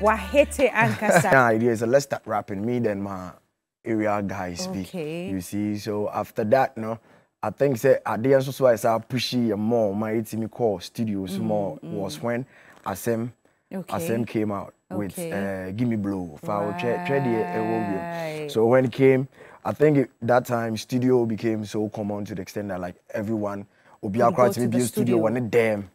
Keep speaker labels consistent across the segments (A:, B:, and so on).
A: Wahete Ankasa.
B: Nah, idea is let's start rapping. Me then my area guys speak.
A: Okay.
B: You see, so after that, no, I think say at the end so I said pushy more my me call studios more was when Asem
A: Okay.
B: Asem came out with
A: Okay.
B: uh, Gimme Blow. Foul Tre- Tre-
A: Right.
B: So when it came, I think it, that time studio became so common to the extent that like everyone would be out to
A: the
B: be studio
A: studio.
B: when it damn.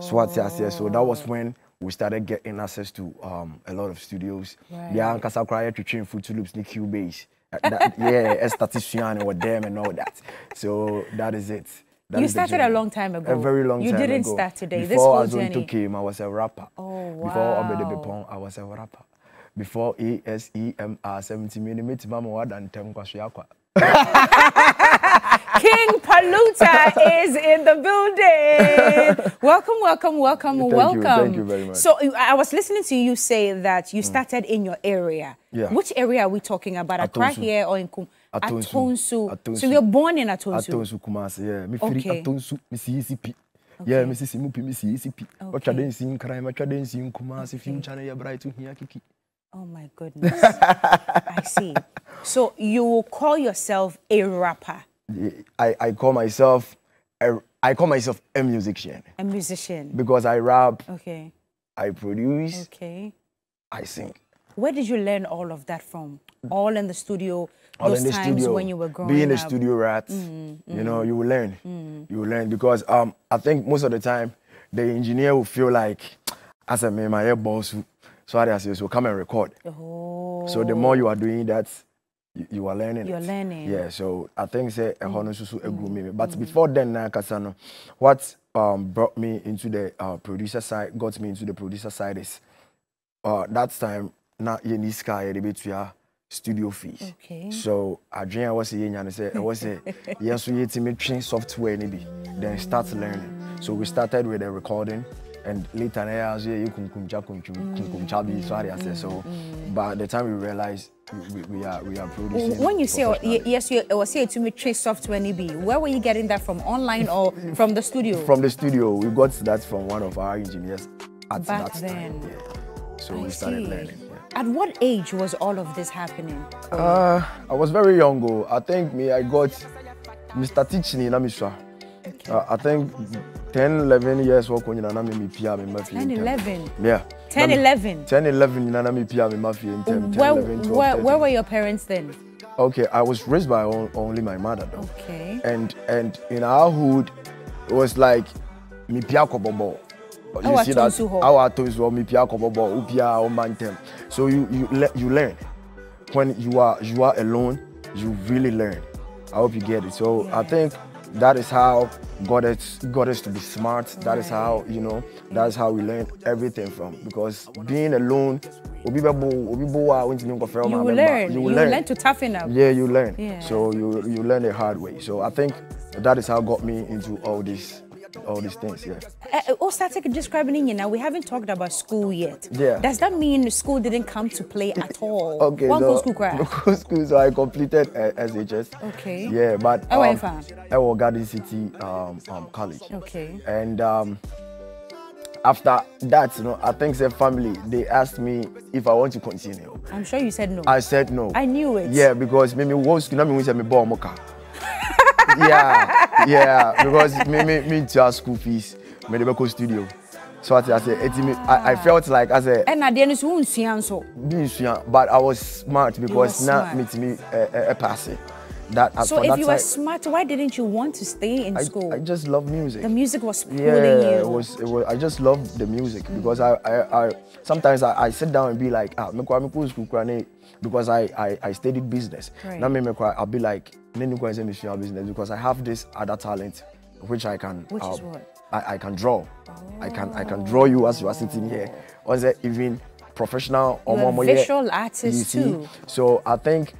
B: So what's that? So that was when we started getting access to um, a lot of studios. Yeah, Ankasa Cry to train Fruity Loops, Nick Cubase. That- yeah, statistician or them and all that. So that is it. That
A: You started a long time ago.
B: A very long
A: You
B: time ago.
A: You didn't start today. This
B: Before
A: whole
B: Azonto
A: journey.
B: came, I was a rapper.
A: Oh, wow.
B: Before Obede. Bepon, I was a rapper. Before ASEMR 70 minutes, Mama Wadan Tem Kwashiakwa.
A: King Paluta is in the building. welcome, welcome, welcome,
B: Thank you,
A: welcome.
B: thank you very much.
A: So I was listening to you say that you mm. started in your area.
B: Yeah.
A: Which area are we talking about? Accra here or in Kum?
B: Atonsu.
A: Atonsu. So you're born in Atonsu.
B: Atonsu Kumasi, yeah. Me
A: Okay.
B: Atonsu, me si ECP. Yeah, me si Simupi, me ECP. What
A: Okay.
B: traden si Nkrai, what traden si Kumasi, future na ya bright to here kiki.
A: Oh my goodness. I see. So you will call yourself a rapper,
B: Yeah, I, I call myself a, I call myself a musician
A: a musician.
B: because I rap,
A: Okay.
B: I produce,
A: Okay.
B: I sing.
A: Where did you learn all of that from? All in the studio.
B: All
A: those
B: in the
A: times
B: studio,
A: when you were growing
B: being a studio rat, mm, you mm. know, you will learn. Mm. You will learn because um, I think most of the time the engineer will feel like, as a man, my boss, so I say, so come and record.
A: Oh.
B: So the more you are doing that, you, are learning.
A: You're
B: it.
A: learning.
B: Yeah. So I think say a hono susu egu me. But before then, na kasano, what um brought me into the uh, producer side, got me into the producer side is, uh, that time na ye ni sky ye betua studio fees.
A: Okay.
B: So I was a yen say I was a yes so ye me train software ni bi. Then start learning. So we started with the recording. And later, here, you kum kum cha kum kum kum kum cha bi. Sorry, I said so. But the time we realized we, we, are we are producing.
A: When you say, oh, yes, you was here to make trace software NB, where were you getting that from? Online or from the studio?
B: from the studio, we got that from one of our engineers at
A: Back
B: that
A: then.
B: time. Yeah. So
A: I
B: we started
A: see.
B: learning. Yeah.
A: At what age was all of this happening?
B: Uh, I was very young. Oh. I think me, I got Mr. Teaching in Amisha. Uh, I think 10, 11 years work on Nana me PR me mafi.
A: 10, 11.
B: Yeah.
A: 10,
B: Nami-
A: 11.
B: 10, 11 Nana me PR me mafi in 10, 10,
A: Where,
B: 11, 12,
A: where, where were your parents then?
B: Okay, I was raised by only my mother though.
A: Okay.
B: And and in our hood, it was like me pia kobobo. You
A: Our
B: see that our toes were me pia kobobo, upia o mantem. So you you le- you learn when you are you are alone, you really learn. I hope you get it. So I think that is how God is got us to be smart. That is how you know. That's how we learn everything from. Because being alone, obi bebo obi bo a wontimi
A: You will learn.
B: You will learn.
A: learn to toughen up.
B: Yeah, you learn.
A: Yeah.
B: So you you learn the hard way. So I think that is how got me into all these all these things. Yeah.
A: Uh, uh, static describing it now. We haven't talked about school yet.
B: Yeah.
A: Does that mean school didn't come to play at all?
B: Okay. So,
A: go school
B: go school. So I completed uh, SHS.
A: Okay.
B: Yeah, but
A: Oh,
B: um,
A: far?
B: Ewo Garden City um, um, College.
A: Okay.
B: And um, after that, you know, I think the family they asked me if I want to continue.
A: I'm sure you said no.
B: I said no.
A: I knew it.
B: Yeah, because me was school, na me say me born moka. Yeah, yeah, because me me me to our school fees, me dey go studio. So I say, it me, I, I felt like as a
A: And at the end, one so.
B: sweet, but I was smart because now
A: smart.
B: me eh, eh, eh, me a a passing. That
A: So if you were smart, why didn't you want to stay in
B: I,
A: school?
B: I just love music.
A: the music was pulling
B: yeah,
A: you.
B: it was, it was. I just love the music because I, I, I sometimes I, I sit down and be like, ah, me kwa me kwa school because I, I, I studied business.
A: Right.
B: Now me me kwa, I'll be like, nse me sua business because I have this other talent, which I can.
A: Which is
B: um,
A: what?
B: I, I can draw. I can I can draw you as you are sitting here. Or say even professional or more, yeah,
A: visual artist too.
B: So I think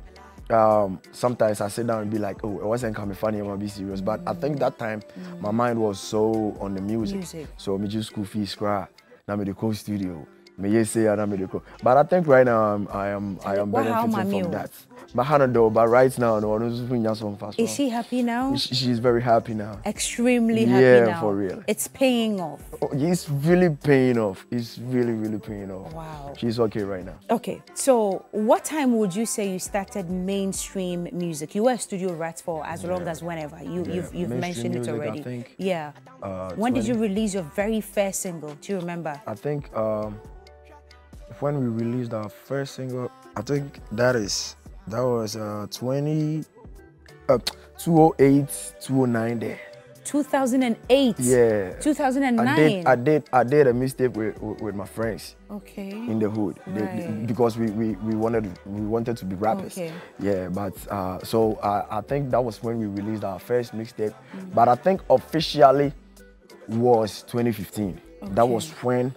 B: um, sometimes I sit down and be like, oh, it wasn't coming funny, I'm gonna be serious. But I think that time my mind was so on the music.
A: Music.
B: So me just school fees. Now me the co studio. Me yes say I'm But I think right now I'm, I am I am benefiting from that. My hand though, but right now no, no, no, no,
A: Is she happy now?
B: She- She's very happy now.
A: Extremely happy
B: Yeah,
A: now.
B: for real.
A: It's paying off.
B: Oh, It's really paying off. It's really, really paying off.
A: Wow.
B: She's okay right now.
A: Okay, so what time would you say you started mainstream music? You were a studio rat for as long as whenever. You,
B: Yeah,
A: You've, you've mentioned it
B: music, I
A: already.
B: think,
A: yeah.
B: uh,
A: when did you release your very first single? Do you remember?
B: I think um, when we released our first single, I think that is that was uh 20 uh 208 209 there.
A: 2008.
B: Yeah.
A: 2009.
B: I did I did I did a mistake with with, with my friends
A: Okay.
B: in the hood They- they- because we, we we wanted we wanted to be rappers.
A: Okay.
B: Yeah, but uh, so I I think that was when we released our first mixtape.
A: Mm.
B: But I think officially was 2015. That was when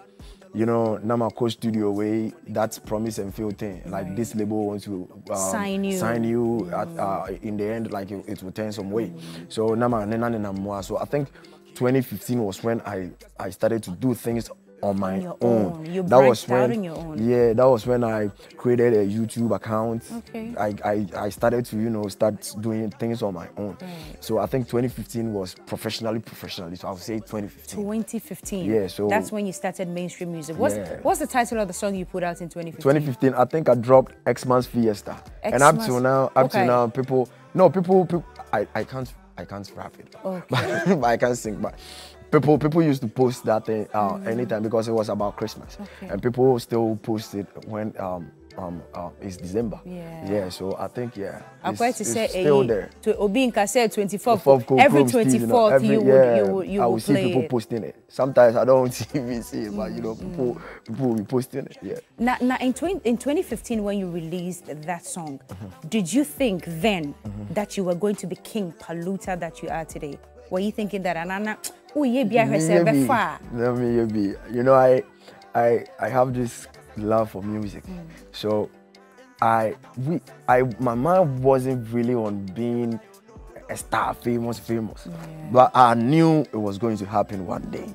B: you know Namako Studio way that's promise and feel thing. Like this label wants to um,
A: Sign you.
B: sign you at, uh, in the end like it, it will turn some way. So Nama Nena Nena Moa. So I think 2015 was when I I started to do things on my
A: your
B: own.
A: own.
B: That was when
A: on your own.
B: yeah, that was when I created a YouTube account.
A: Okay.
B: I, I, I started to, you know, start doing things on my own.
A: Right.
B: So I think 2015 was professionally, professionally. So I would say 2015.
A: 2015.
B: Yeah, so-
A: that's when you started mainstream music. What's
B: Yeah.
A: what's the title of the song you put out in 2015?
B: 2015, I think I dropped X Man's Fiesta. and up till now, up
A: okay.
B: till now, people, no, people, people I, I can't, I can't rap it.
A: Okay.
B: but I can't sing, but people, people used to post that thing uh, anytime because it was about Christmas.
A: Mm. Okay.
B: And people still post it when um, um, uh, it's December.
A: Yeah.
B: Yeah, so I think, yeah.
A: I'm
B: it's,
A: going to
B: it's
A: say
B: still
A: eh,
B: there.
A: To Obi Nka said 24th.
B: Fourth Cold
A: every 24th
B: you, know, every-
A: you would
B: yeah,
A: you would you
B: I
A: would
B: will see people
A: it.
B: posting it. Sometimes I don't even see it, but you know,
A: Mm-hmm.
B: people people will be posting it. Yeah.
A: Now, now in, 20, in 2015, when you released that song,
B: Mm-hmm.
A: did you think then that you were going to be King Paluta that you are today? Were you thinking that Anana, oh yeah, be far?
B: let me be. You know, I, I, I have this love for music.
A: Mm.
B: So, I, we, I, my mind wasn't really on being a star, famous, famous. But I knew it was going to happen one day.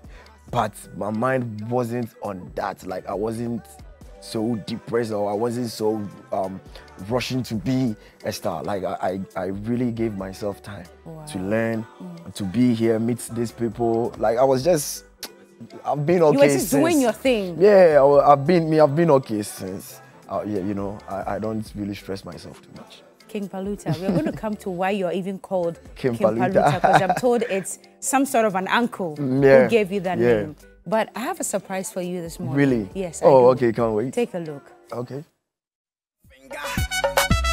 B: But my mind wasn't on that. Like I wasn't so depressed or I wasn't so um, rushing to be a star. Like I, I, I really gave myself time to learn, to be here, meet these people. Like I was just, I've been okay You
A: were just
B: since.
A: doing your thing.
B: Yeah, I wa- I've been me. I've been okay since. Uh, yeah, you know, I, I don't really stress myself too much.
A: King Paluta. We're going to come to why you're even called
B: King
A: King,
B: Paluta.
A: Paluta because I'm told it's some sort of an uncle
B: yeah,
A: who gave you that
B: yeah.
A: name. But I have a surprise for you this morning.
B: Really?
A: Yes.
B: Oh,
A: do.
B: okay. Can't wait.
A: Take a look.
B: Okay.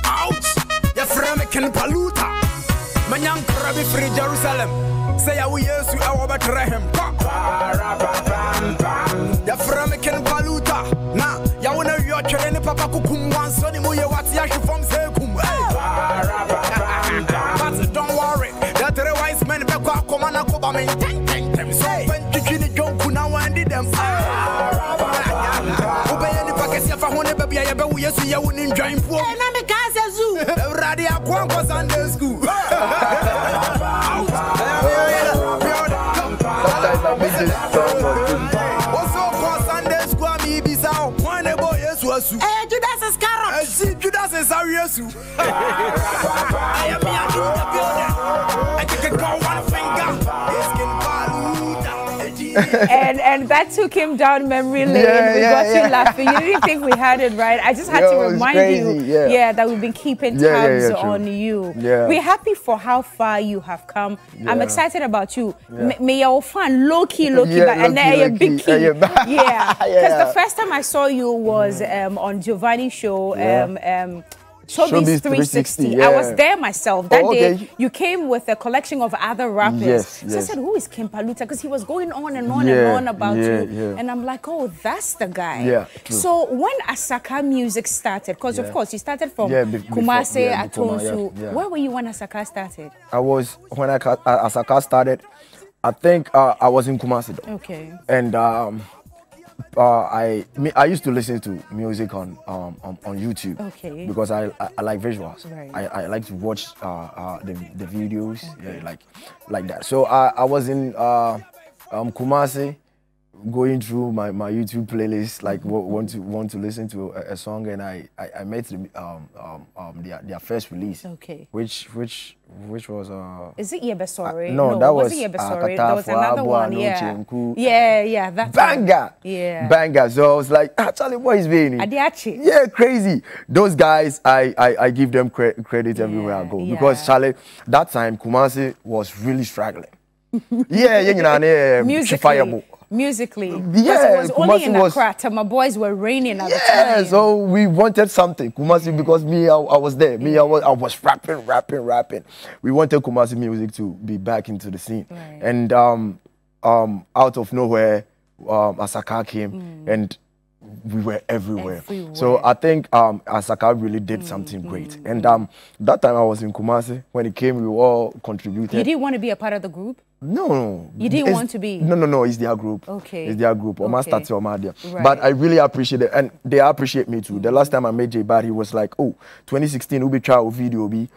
C: Out! Your friend can paluta. Manyang Krabi free Jerusalem. Say, I will yes, you are better him. Your friend can paluta. Now, ya wanna your train, Papa Kukum one sonny, Muya, what's Yashi from Sekum. But don't worry, that the wise men back up, come on, Koba, man. Them so when you can go, Kuna, and did them. Obey any packets, if I want to be a baby, yes, you wouldn't join poor. Everybody a go go Sunday school.
B: Sometimes I make this song or two.
C: Also go Sunday school me be sao. One boy Yesu asu.
D: Eh, Judas Iscariot.
C: I see Judas is. I am here in the building. I can go one finger. Skin paluta.
A: and and that took him down memory lane.
B: Yeah,
A: we
B: yeah,
A: got
B: yeah.
A: you laughing. You didn't think we had it right. I just had
B: Yo,
A: to remind you,
B: yeah.
A: that we've been keeping tabs on you. We're happy for how far you have come. I'm excited about you. May your fan low key, low key, but and then a big key.
B: Yeah.
A: because the first time I saw you was um, on Giovanni's show. Um, um, Showbiz
B: Showbiz
A: 360.
B: 360,
A: I was there myself. That
B: Oh,
A: day, you came with a collection of other rappers.
B: Yes,
A: so I said, Who is King Paluta? Because he was going on and on
B: Yeah,
A: and on about
B: yeah,
A: you.
B: yeah.
A: And I'm like, oh, that's the guy.
B: Yeah, true.
A: So when Asakaa music started, because of course you started from
B: Yeah, be-
A: Kumase,
B: yeah,
A: Atonsu.
B: yeah, yeah.
A: Where were you when Asakaa started?
B: I was when I ca- as I car started. I think uh, I was in Kumasi though.
A: Okay.
B: and um, uh, I I used to listen to music on um, on, on YouTube
A: Okay.
B: because I, I, I like visuals.
A: Right.
B: I, I like to watch uh, uh, the, the videos yeah, like like that. So I, I was in uh, um, Kumasi going through my, my YouTube playlist, like wa- want to want to listen to a, a song, and I I, I met the, um, um, um, their their first release.
A: Okay.
B: Which which which was uh.
A: Is it Yebesori?
B: no, that was,
A: wasn't
B: uh,
A: There was another one. Yeah. Yeah, yeah. That's
B: banger.
A: Yeah.
B: Banger. So I was like, ah, Charlie, what is being?
A: Adiachi.
B: Yeah, crazy. Those guys, I I, I give them cre- credit everywhere I go
A: yeah.
B: because Charlie, that time Kumasi was really struggling. yeah, yeah, you know, yeah,
A: musically. Musically.
B: Yeah,
A: it was only
B: Kumasi
A: in
B: was-
A: Accra. till My boys were raining at the
B: Yeah,
A: time.
B: so we wanted something Kumasi because me, I, I was there. Me, I was, I was rapping, rapping, rapping. We wanted Kumasi music to be back into the scene,
A: Right.
B: and um, um, out of nowhere, um, Asakaa came, and we were everywhere. So
A: Mm. Everywhere. Mm,
B: I think um, Asakaa really did something great, and um, that time I was in Kumasi when he came. We all contributed.
A: You didn't want to be a part of the group?
B: No, no.
A: You didn't want to be?
B: No, no, no. It's their group.
A: Okay.
B: It's their group. Oma
A: Okay.
B: started Oma there.
A: Right.
B: But I really appreciate it. And they appreciate me too. The last time I met Jay Bahd, he was like, oh, 2016, Ubi try a video be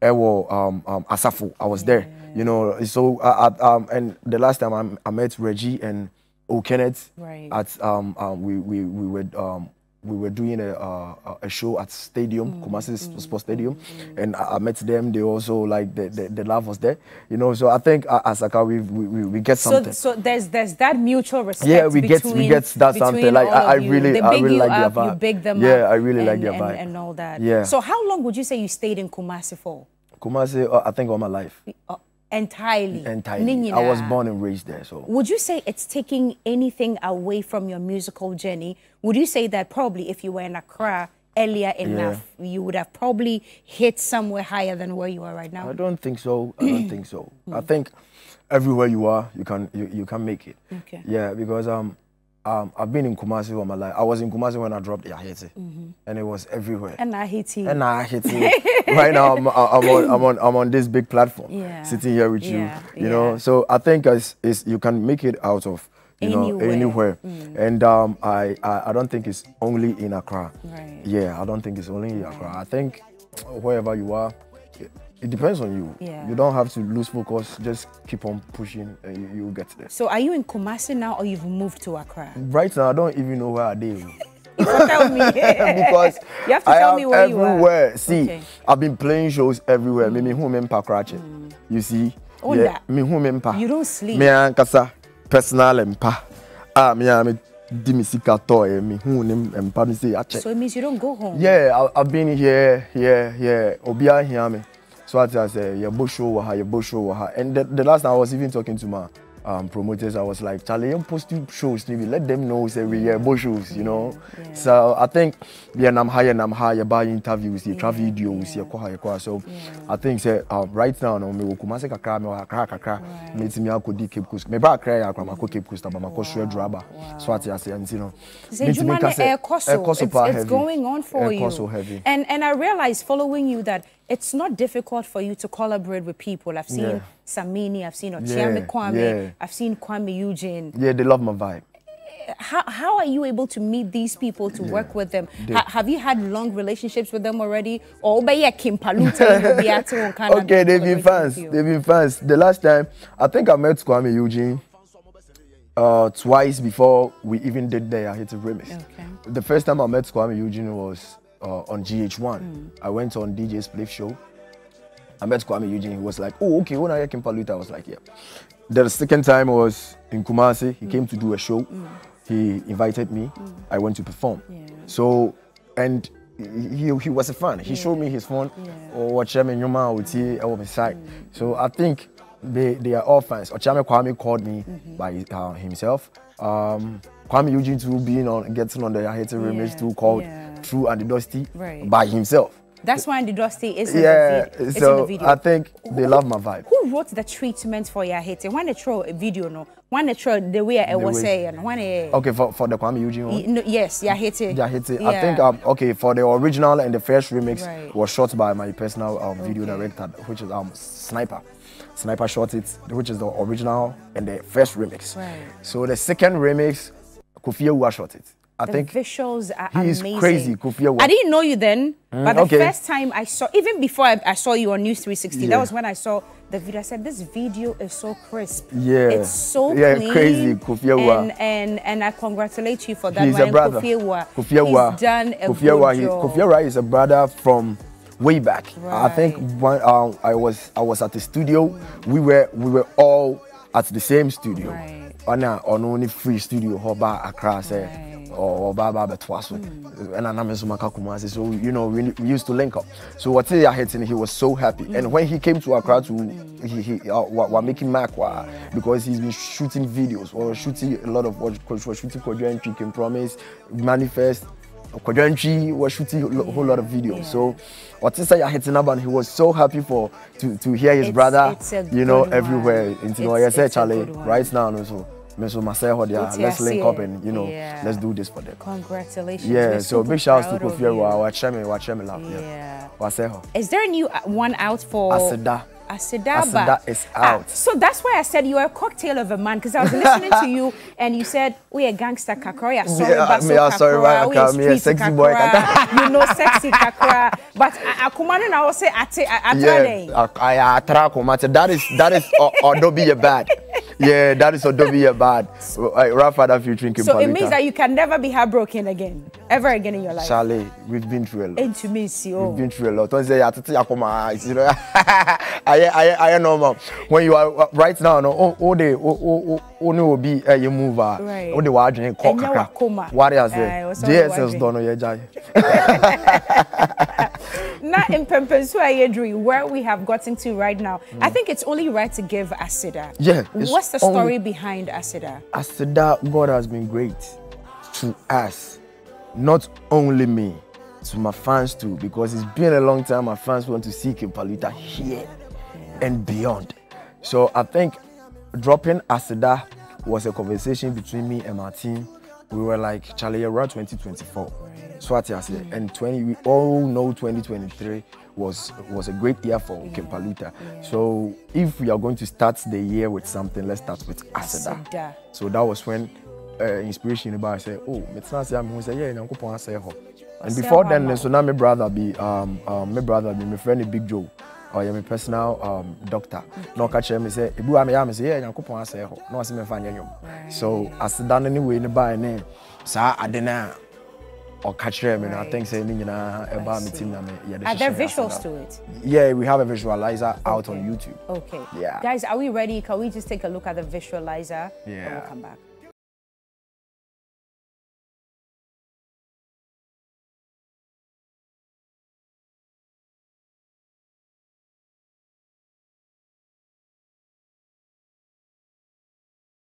B: Ewo um um Asafo. I was there. You know, so uh, uh, um and the last time I, I met Reggie and O'Kenneth
A: Right.
B: at um, um we, we we were um we were doing a uh, a show at Stadium,
A: Mm,
B: Kumasi Sports Stadium, and I, I met them. They also like the, the the love was there, you know. So I think uh, as Aka we, we we get something.
A: so so there's there's that mutual respect.
B: yeah, we get we get that something.
A: between
B: Like I, I really I really like
A: up,
B: their vibe.
A: You big them
B: yeah,
A: up.
B: I really like
A: and,
B: their
A: and,
B: vibe.
A: and all that.
B: Yeah.
A: So how long would you say you stayed in Kumasi for?
B: Kumasi, uh, I think all my life
A: Uh, entirely.
B: entirely. I was born and raised there, so.
A: Would you say it's taking anything away from your musical journey? Would you say that probably if you were in Accra earlier enough, you would have probably hit somewhere higher than where you are right now?
B: I don't think so. I don't think so. I think everywhere you are, you can you, you can make it.
A: Okay.
B: Yeah, because um um I've been in Kumasi all my life. I was in Kumasi when I dropped Yahiti, and it was everywhere.
A: And I hit you.
B: And I hit it. right now, I'm, I'm on I'm on I'm on this big platform,
A: Yeah.
B: sitting here with you.
A: Yeah,
B: You know,
A: yeah.
B: so I think it's, it's you can make it out of you know
A: Anywhere. Mm.
B: And um, I, I I don't think it's only in Accra.
A: Right.
B: Yeah, I don't think it's only in Accra. I think wherever you are, it, it depends on you.
A: Yeah.
B: You don't have to lose focus. Just keep on pushing, and you you get there.
A: So are you in Kumasi now or you've moved to Accra?
B: Right now, I don't even know where I live.
A: tell me.
B: because
A: You have to
B: I
A: tell me where you are.
B: everywhere. See,
A: Okay.
B: I've been playing shows everywhere. Me me who me krache. You see?
A: Oh,
B: yeah.
A: that.
B: Me who me.
A: You don't sleep.
B: Me ankasa personal mpa. Ah, me me di me sika toy me who ne mpa me say ache.
A: So it means you don't go home.
B: Yeah, I, I've been here, here, here. Obia hear me. So I tell say, your bush show waha, your bush show waha. And the, the last time I was even talking to my um, promoters, I was like, Charlie, you post two shows, maybe let them know say we yeah bush shows, you know. So I think yeah, I'm higher, I'm higher, buy interviews, you travel videos, you kwa you kwa. So I think say um, right now, no me wokumase kakra, me wakra kakra, me ti me akodi Cape Coast. Me ba akra ya kwa mako Cape Coast, but mako shred rubber. So I say, you know.
A: Say, Jumane, air coso. It's, it's going on for you. And and I realized following you that it's not difficult for you to collaborate with people. I've seen
B: Yeah.
A: Samini, I've seen Okyeame
B: Yeah,
A: Kwame,
B: yeah.
A: I've seen Kuami Eugene.
B: Yeah, they love my vibe.
A: How, how are you able to meet these people to work with them? Ha- have you had long relationships with them already? Or Obeye King Paluta in Obiato and Canada
B: Okay, they've been fans. They've been fans. The last time, I think I met Kuami Eugene uh, twice before we even did the I Hit It remix.
A: Okay.
B: The first time I met Kuami Eugene was uh, on GH1.
A: Hmm.
B: I went on DJ Spliff show. I met Kuami Eugene. He was like, "Oh, okay, when I hear King Paluta, I was like, yeah." The second time was in Kumasi.
A: Hmm.
B: He came to do a show. He invited me. I went to perform.
A: Yeah.
B: So, and he, he, was a fan. He showed me his phone. Or watch him in Yuma or T or beside. So I think they, they are all fans. Okyeame Kwame called me by uh, himself. Um, Kuami Eugene too being on getting on the I Hate It remix too called
A: yeah.
B: True and the Dusty
A: Right.
B: by himself.
A: That's why the Dusty is in,
B: Yeah,
A: the, vid- it's in
B: so
A: the video.
B: I think they love my vibe.
A: Who wrote the treatment for your hit? When they throw a video, no. When they throw the way I was saying, when they,
B: Okay, for, for the Kuami Eugene one.
A: no, yes, yeah, hit it.
B: Yeah, hit it. I think um okay for the original and the first remix
A: Right.
B: was shot by my personal um, video
A: Okay.
B: director, which is um Sniper. Sniper shot it, which is the original and the first remix.
A: Right.
B: So the second remix, Kofi Ewa shot it. I
A: the
B: think
A: visuals are
B: he is
A: amazing.
B: crazy,
A: I didn't know you then, but the
B: okay.
A: first time I saw, even before I, I saw you on News 360, that was when I saw the video. I said, "This video is so crisp.
B: Yeah.
A: it's so
B: Yeah,
A: clean.
B: crazy, Kofi
A: And and and I congratulate you for that.
B: he's
A: one.
B: a brother.
A: Kofi Ewa. he's done a good job.
B: Is a brother from way back. Right. I think when um, I was I was at the studio, we were we were all at the same studio.
A: Right.
B: Ɔna ɔno only free studio hɔ ba Accra
A: Right. Hmm.
B: ɔ- ɔba ba abɛtoa so. Ɛna nam nso maka Kumasi. So you know we, we used to link up. So what he hitting, he was so happy.
A: Hmm.
B: And when he came to Accra to he he uh, wa- wa making wa, because he's been shooting videos or shooting a lot of what was shooting and Chicken Promise, Manifest. Kwadwantwi was shooting a whole lot of videos. So Otisa ya hitting up and he was so happy for to, to hear his
A: It's-
B: brother,
A: it's
B: you know, everywhere.
A: one.
B: Into know,
A: It's-
B: I said, Charlie, right now, no, so so myself, yeah, let's link up and you know,
A: Yeah.
B: let's do this for them.
A: Congratulations.
B: Yeah,
A: We're
B: so big shouts to
A: proud of
B: Kofi
A: you.
B: watch me, watch me. Yeah.
A: Yeah. Is there a new uh, one out for
B: Aseda.
A: Asidaba?
B: Aseda is
A: Ah,
B: out.
A: so that's why I said you are a cocktail of a man because I was listening to you and you said we a gangster kakra, yeah, sorry,
B: Yeah,
A: but so
B: me, ah, sorry,
A: kakra,
B: but
A: we
B: I
A: a
B: me a
A: street
B: sexy boy
A: kakra, you know, sexy kakra. But akumanu na say ate
B: Yeah,
A: atrade.
B: I, I attract Komate. That is that is o- Odobi your bad. Yeah, that is Odobi your bad. Rafa featuring Kim
A: So it means that you can never be heartbroken again, ever again in your life.
B: Charlie, we've been through a lot.
A: Intimacy,
B: We've
A: oh.
B: been through a lot. Don't say you know. I I I normal. When you are uh, right now, no, all all the all all all no be a move.
A: Right.
B: All the wadrin cock.
A: Enya wakoma.
B: What is it? JSS don't know your
A: Now in Pempensu Ayedri, where we have gotten to right now, I mm. think it's only right to give Aseda.
B: Yeah,
A: What's the story behind Aseda?
B: Aseda, God has been great to us, not only me, to my fans too, because it's been a long time. My fans want to see King Paluta here and beyond. So I think dropping Aseda was a conversation between me and my team. We were like, Charlie, around 2024. So what I said, and 20, we all know 2023 was was a great year for King Paluta. So if we are going to start the year with something, let's start with Aseda.
A: Aseda.
B: So that was when uh, inspiration about say, oh, metena say am say yeah, nyankopon asay ho. And before then, so now my brother be um um my brother be my friend Big Joe. Or yeah, my personal um doctor. No catch me say, ebu am ya me say yeah, nyankopon asay ho. No say me fa nyanyom. So asida no anyway ne buy ne saa ade na or catch me and I think say ni nyina ba me team na me yeah.
A: Are there visuals to it?
B: Yeah, we have a visualizer out on YouTube.
A: Okay.
B: Yeah.
A: Guys, are we ready? Can we just take a look at the visualizer? And
B: Yeah.
A: we'll come back.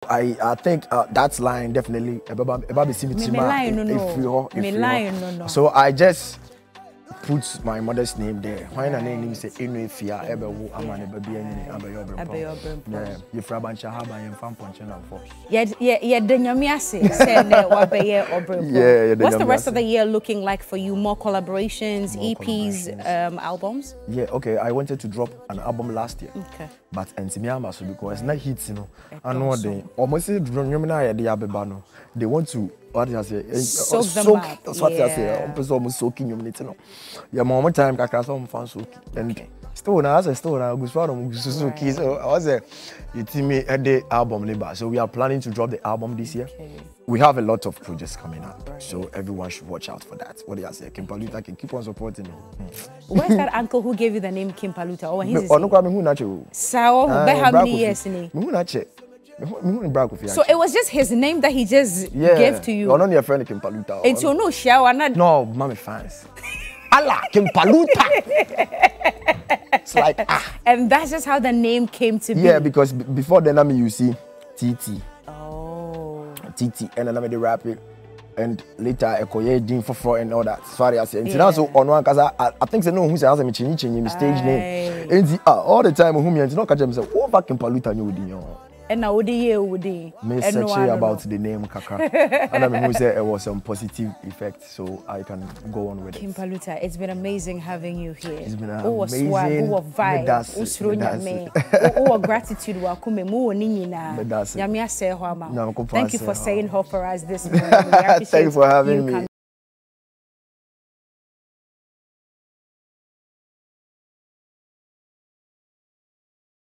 B: I I think uh, that line definitely about about the
A: Me- no. Me line, no, no.
B: So I just put my mother's name there. Why na name say Enu Efia ebe wo ama ne baby anyini abeyo
A: Abeyo
B: obrempo.
A: Obrempo.
B: Yeah, you fra bancha ha ban yem fam ponche na fo.
A: yɛde nyame ase sɛ nɛ wabɛyɛ ɔbrɛmpo
B: Yeah, yɛde
A: what's the rest of the year looking like for you more collaborations
B: More
A: eps
B: collaborations.
A: um, albums
B: Yeah, okay. I wanted to drop an album last year.
A: okay
B: But ntimi ama so because na hits no
A: Ɛdɔɔso.
B: ano de almost drum na yɛ de abeba no they want to what I say eh,
A: Soak them
B: soak that's what I say.
A: Yeah.
B: on person almost soaking you no yeah my own time kakra so on fan soak and still na as still na go so no go so soak so I was say it me at the album labor so we are planning to drop the album this year.
A: Okay.
B: we have a lot of projects coming up. So everyone should watch out for that. What do I say? Kim Paluta can keep on supporting me.
A: Where's that uncle who gave you the name kim paluta? Oh he's
B: ono kwa me hu na che. O
A: sao
B: Ah,
A: bɛ how many years ni
B: hu
A: so it was just his name that he just
B: yeah.
A: gave to you
B: Ono ni your friend Kim Paluta.
A: nti
B: Ono-
A: ono hyia wa na
B: No, mommy fans. Allah, Kim Paluta. it's like ah.
A: and that's just how the name came to be
B: Yeah, because before then I mean you see TT,
A: oh
B: TT, and then I made the rap it. And later, Ekoye Dean for and all that. Sorry, I said. And now, so
A: Yeah.
B: on one, because I, I, think they know who's the me change change my stage name. And the, ah, all the time, who me and no catch them say, oh, fucking Paluta, you would know.
A: Ɛna wode yɛ wo din
B: me
A: Ɛno
B: searching about the name Kaka. and I mean, say it was some positive effect, so I can go on with it.
A: King Paluta, it's been amazing having you here.
B: It's been
A: Wowɔ swag, wowɔ vibe, wosuro nyame, wowɔ gratitude wɔ akoma mu, wowɔ ne nyinaa.
B: Medase.
A: Nyame asɛe hɔ ama Thank you for saying hɔ for us this morning.
B: Thank you for having me.